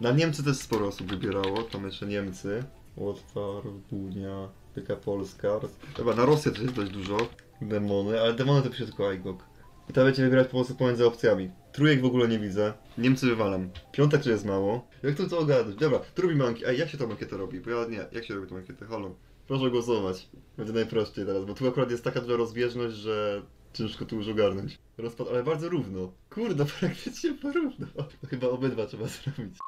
Na Niemcy też sporo osób wybierało, tam jeszcze Niemcy. Łotwa, Rumunia, Pyka Polska. Chyba na Rosję też jest dość dużo. Demony, ale demony to pisze tylko IGOG. I tam będziecie wybierać po prostu pomiędzy opcjami. Trójek w ogóle nie widzę. Niemcy wywalam. Piątek to jest mało? Jak to to ogarnąć? Dobra, tu robimy ankietę. Ej, jak się tą ankietę robi? Bo ja nie, jak się robi tą ankietę? Halo. Proszę głosować. Będzie najprościej teraz, bo tu akurat jest taka duża rozbieżność, że ciężko tu już ogarnąć. Rozpad, ale bardzo równo. Kurde, praktycznie porówno. To chyba obydwa trzeba zrobić.